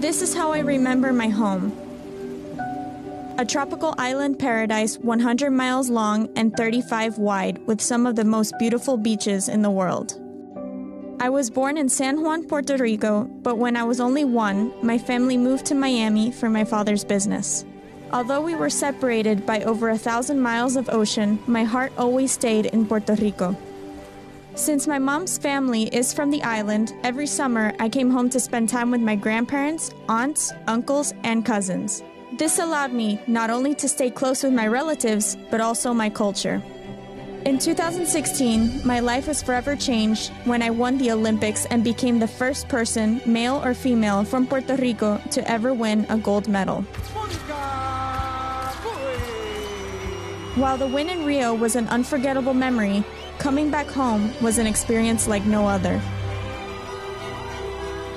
This is how I remember my home a tropical island paradise 100 miles long and 35 wide, with some of the most beautiful beaches in the world. I was born in San Juan, Puerto Rico, but when I was only one, my family moved to Miami for my father's business. Although we were separated by over a thousand miles of ocean, my heart always stayed in Puerto Rico. Since my mom's family is from the island, every summer I came home to spend time with my grandparents, aunts, uncles, and cousins. This allowed me not only to stay close with my relatives, but also my culture. In 2016, my life was forever changed when I won the Olympics and became the first person, male or female, from Puerto Rico to ever win a gold medal. While the win in Rio was an unforgettable memory, coming back home was an experience like no other.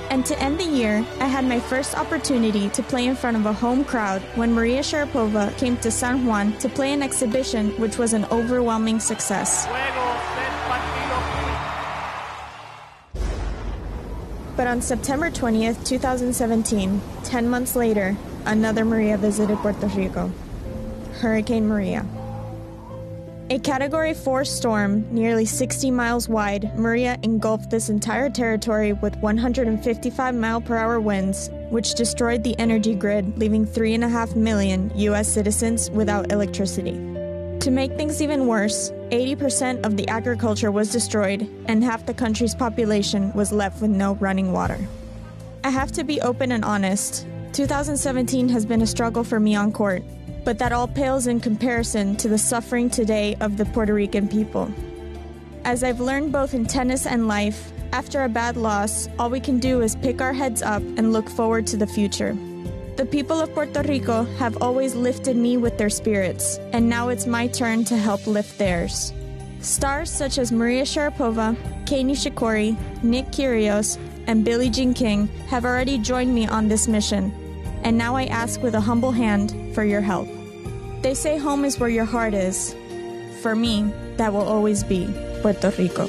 And to end the year, I had my first opportunity to play in front of a home crowd when Maria Sharapova came to San Juan to play an exhibition which was an overwhelming success. But on September 20th, 2017, 10 months later, another Maria visited Puerto Rico Hurricane Maria. A Category 4 storm, nearly 60 miles wide, Maria engulfed this entire territory with 155 mile per hour winds, which destroyed the energy grid, leaving 3.5 million U.S. citizens without electricity. To make things even worse, 80% of the agriculture was destroyed, and half the country's population was left with no running water. I have to be open and honest. 2017 has been a struggle for me on court, but that all pales in comparison to the suffering today of the Puerto Rican people. As I've learned both in tennis and life, after a bad loss, all we can do is pick our heads up and look forward to the future. The people of Puerto Rico have always lifted me with their spirits, and now it's my turn to help lift theirs. Stars such as Maria Sharapova, Kei Nishikori, Nick Kyrgios, and Billie Jean King have already joined me on this mission, and now I ask with a humble hand for your help. They say home is where your heart is. For me, that will always be Puerto Rico.